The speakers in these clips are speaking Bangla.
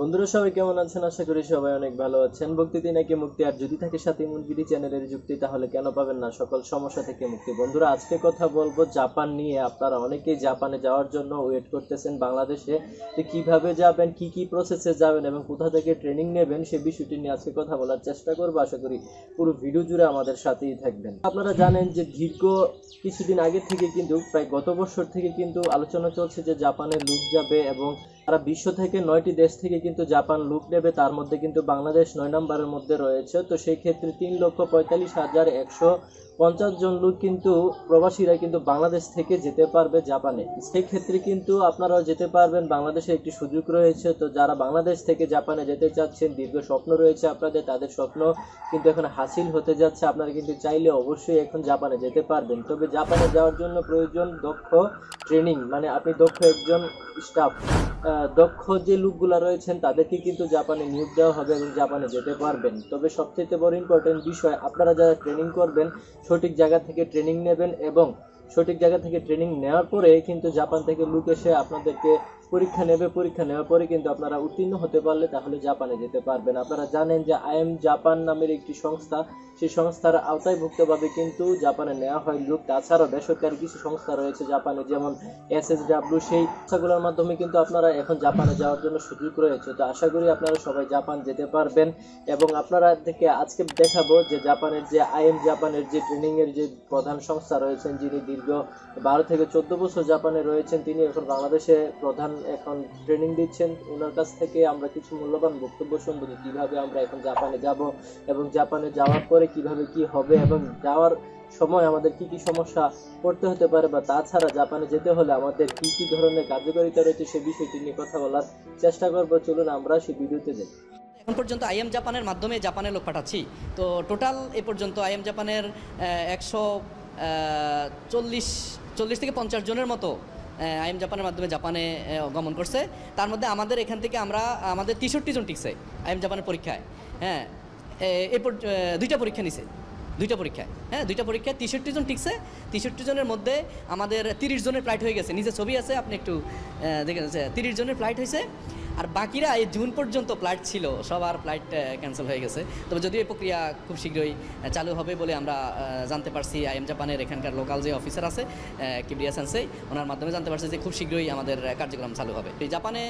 বন্ধুরা, সবাই কেমন আছেন? আশা করি সবাই অনেক ভালো আছেন। ভক্তিতে নাকি মুক্তি? আর যদি থাকে সাথে মুনগিরি চ্যানেলের যুক্তি, তাহলে কেন পাবেন না? সকল সমস্যা থেকে মুক্তি। বন্ধুরা, আজকে কথা বলব জাপান নিয়ে। আপনারা অনেকেই জাপানে যাওয়ার জন্য ওয়েট করতেছেন বাংলাদেশে। যে কীভাবে যাবেন, কি কি প্রসেসে যাবেন এবং কোথা থেকে ট্রেনিং নেবেন, সে বিষয়টি নিয়ে আজকে কথা বলার চেষ্টা করব। আশা করি পুরো ভিডিও জুড়ে আমাদের সাথেই থাকবেন। আপনারা জানেন যে দীর্ঘ কিছুদিন আগে থেকে কিন্তু, প্রায় গত বছর থেকে কিন্তু আলোচনা চলছে যে জাপানের লুক যাবে এবং সারা বিশ্ব থেকে নয়টি দেশ থেকে কিন্তু জাপান লুক নেবে, তার মধ্যে কিন্তু বাংলাদেশ নয় নম্বরের মধ্যে রয়েছে। তো সেই ক্ষেত্রে তিন লক্ষ পঁয়তাল্লিশ হাজার একশো পঞ্চাশ জন লোক কিন্তু প্রবাসীরা কিন্তু বাংলাদেশ থেকে যেতে পারবে জাপানে। সেই ক্ষেত্রে কিন্তু আপনারাও যেতে পারবেন, বাংলাদেশে একটি সুযোগ রয়েছে। তো যারা বাংলাদেশ থেকে জাপানে যেতে চাচ্ছেন, দীর্ঘ স্বপ্ন রয়েছে আপনাদের, তাদের স্বপ্ন কিন্তু এখন হাসিল হতে যাচ্ছে। আপনারা কিন্তু চাইলে অবশ্যই এখন জাপানে যেতে পারবেন। তবে জাপানে যাওয়ার জন্য প্রয়োজন দক্ষ ট্রেনিং মানে আপনি দক্ষ একজন স্টাফ। দক্ষ যে লোকগুলা রয়েছেন, তাদেরকে কিন্তু জাপানে নিয়োগ দেওয়া হবে এবং জাপানে যেতে পারবেন। তবে সবচেয়ে বড় ইম্পর্টেন্ট বিষয়, আপনারা যারা ট্রেনিং করবেন সঠিক জায়গা থেকে ট্রেনিং নেবেন এবং সঠিক জায়গা থেকে ট্রেনিং নেওয়ার পরে কিন্তু জাপান থেকে লোক এসে আপনাদেরকে পরীক্ষা নেবে, পরীক্ষা নেওয়ার পরে কিন্তু আপনারা উত্তীর্ণ হতে পারলে তাহলে জাপানে যেতে পারবেন। আপনারা জানেন যে আই এম জাপান নামের একটি সংস্থা, সেই সংস্থার আওতায়ভুক্তভাবে কিন্তু জাপানে নেওয়া হয় লোক। তাছাড়াও বেসরকারি কিছু সংস্থা রয়েছে জাপানে, যেমন এস এস ডাব্লিউ সেই সংস্থাগুলোর মাধ্যমে কিন্তু আপনারা এখন জাপানে যাওয়ার জন্য সুযোগ রয়েছে। তো আশা করি আপনারা সবাই জাপান যেতে পারবেন এবং আপনারা থেকে আজকে দেখাবো যে জাপানের যে আই এম জাপানের যে ট্রেনিং এর যে প্রধান সংস্থা রয়েছেন, যিনি দীর্ঘ বারো থেকে চোদ্দ বছর জাপানে রয়েছেন, তিনি এখন বাংলাদেশে প্রধান এখন ট্রেনিং দিচ্ছেন ওনার কাছ থেকে আমরা কিছু মূল্যবান বক্তব্য শুনব যে কীভাবে আমরা এখন জাপানে যাব এবং জাপানে যাওয়ার পরে কীভাবে কি হবে এবং যাওয়ার সময় আমাদের কি কি সমস্যা পড়তে হতে পারে বা তাছাড়া জাপানে যেতে হলে আমাদের কি কি ধরনের কার্যকারিতা রয়েছে সে বিষয়টি নিয়ে কথা বলার চেষ্টা করব। চলুন আমরা সেই ভিডিওতে যাই। এখন পর্যন্ত আইএম জাপানের মাধ্যমে জাপানে লোক পাঠাচ্ছি। তো টোটাল এ পর্যন্ত আইএম জাপানের একশো চল্লিশ চল্লিশ থেকে পঞ্চাশ জনের মতো আইএম জাপানের মাধ্যমে জাপানে গমন করছে। তার মধ্যে আমাদের এখান থেকে আমরা, আমাদের তেষট্টি জন টিকছে আইএম জাপানের পরীক্ষায়। হ্যাঁ এরপর দুইটা পরীক্ষা নিছে। দুইটা পরীক্ষায়। হ্যাঁ দুইটা পরীক্ষায় তেষট্টি জন টিকছে। তেষট্টি জনের মধ্যে আমাদের তিরিশ জনের ফ্লাইট হয়ে গেছে। নিজে ছবি আছে, আপনি একটু দেখে তিরিশ জনের ফ্লাইট হয়েছে। আর বাকিরা এই জুন পর্যন্ত ফ্লাইট ছিল, সবার ফ্লাইট ক্যান্সেল হয়ে গেছে। তবে যদিও এই প্রক্রিয়া খুব শীঘ্রই চালু হবে বলে আমরা জানতে পারছি। আইএম জাপানের এখানকার লোকাল যে অফিসার আছে কিবরিয়া সেন্সেই ওনার মাধ্যমে জানতে পারছি যে খুব শীঘ্রই আমাদের কার্যক্রম চালু হবে। এই জাপানে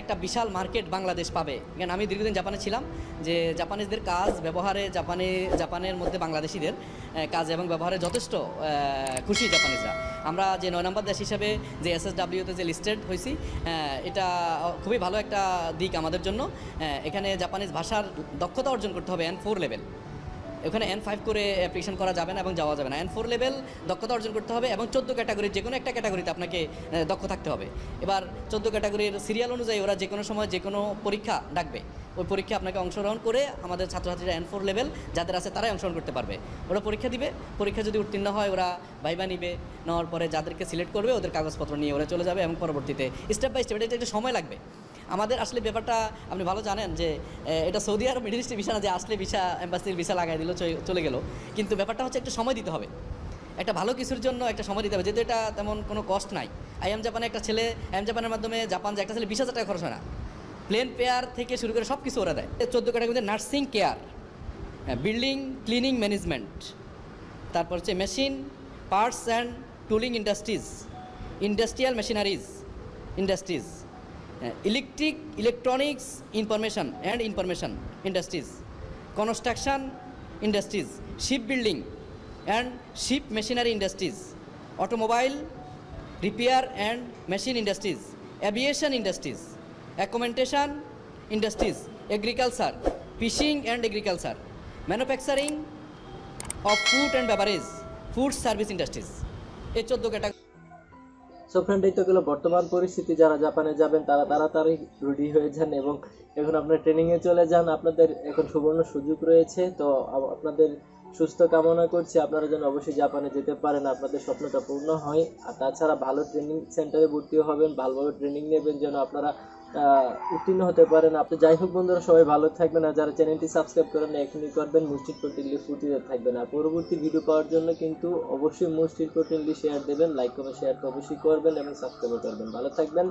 একটা বিশাল মার্কেট বাংলাদেশ পাবে। কারণ আমি দীর্ঘদিন জাপানে ছিলাম, যে জাপানিজদের কাজ, ব্যবহারে জাপানে, জাপানের মধ্যে বাংলাদেশিদের কাজ এবং ব্যবহারে যথেষ্ট খুশি জাপানিজরা। আমরা যে নয় নম্বর দেশ হিসাবে যে এস এস ডাব্লিউতে যে লিস্টেড হয়েছি এটা খুবই ভালো একটা দিক আমাদের জন্য। এখানে জাপানিজ ভাষার দক্ষতা অর্জন করতে হবে এন ফোর লেভেল ওখানে এন ফাইভ করে অ্যাপ্লিকেশন করা যাবে না এবং যাওয়া যাবে না। এন ফোর লেভেল দক্ষতা অর্জন করতে হবে এবং চোদ্দ ক্যাটাগরির যে কোনো একটা ক্যাটাগরিতে আপনাকে দক্ষ থাকতে হবে। এবার চোদ্দ ক্যাটাগরির সিরিয়াল অনুযায়ী ওরা যে কোনো সময় যে কোনো পরীক্ষা ডাকবে। ওই পরীক্ষা আপনাকে অংশগ্রহণ করে আমাদের ছাত্রছাত্রীরা এন ফোর লেভেল যাদের আছে তারাই অংশগ্রহণ করতে পারবে। ওরা পরীক্ষা দিবে। পরীক্ষা যদি উত্তীর্ণ হয়, ওরা ভাইবা নিবে। নেওয়ার পরে যাদেরকে সিলেক্ট করবে, ওদের কাগজপত্র নিয়ে ওরা চলে যাবে এবং পরবর্তীতে স্টেপ বাই স্টেপ এটা একটা সময় লাগবে। আমাদের আসলে ব্যাপারটা আপনি ভালো জানেন যে এটা সৌদি আরব মিডিল ইস্টের ভিসা না যে আসলে ভিসা, এম্বাসির ভিসা লাগাই দিল চলে- গেল। কিন্তু ব্যাপারটা হচ্ছে একটু সময় দিতে হবে। একটা ভালো কিছুর জন্য একটা সময় দিতে হবে। যেহেতু এটা তেমন কোনো কস্ট নাই। আই এম জাপানে একটা ছেলে আইএম জাপানের মাধ্যমে জাপান যে একটা ছেলে বিশ হাজার টাকা খরচ হয় না। প্লেন পেয়ার থেকে শুরু করে সব কিছু ওরা দেয়। চোদ্দ ক্যাটাগরিতে nursing, care building, cleaning, management. তারপর হচ্ছে machine, parts and tooling industries, industrial machineries, industries electric, electronics, information and information industries, construction industries, ship building and ship machinery industries, automobile, repair and machine industries, aviation industries. Accommodation industries agriculture fishing and agriculture manufacturing of food and beverage food service industries এই চোদ্দ ক্যাটাগরি সো ফ্রেন্ড এই তো গেলো বর্তমান পরিস্থিতি। যারা জাপানে যাবেন, তারা তাড়াতাড়ি রেডি হয়ে যান এবং এখন আপনার ট্রেনিং এ চলে যান। আপনাদের এখন সুবর্ণ সুযোগ রয়েছে। তো আপনাদের সুস্থ কামনা করছি। আপনারা যেন অবশ্যই জাপানে যেতে পারেন। আপনাদের স্বপ্নটা পূর্ণ হয়। আর তাছাড়া ভালো ট্রেনিং সেন্টারে ভর্তি হবেন। ভালোভাবে ট্রেনিং নেবেন। যেন আপনারা উত্তীর্ণ হতে পারেন। আপনি যাই হোক বন্ধুরা, সবাই ভালো থাকবেন আর যারা চ্যানেলটি সাবস্ক্রাইব করেন এখনই করবেন। মুস্টির প্রতিলি ফুটিতে থাকবেন। আর পরবর্তী ভিডিও পাওয়ার জন্য কিন্তু অবশ্যই মুস্টির প্রতিলি শেয়ার দেবেন। লাইক কমেন্ট শেয়ার অবশ্যই করবেন এবং সাবস্ক্রাইব করবেন। ভালো থাকবেন।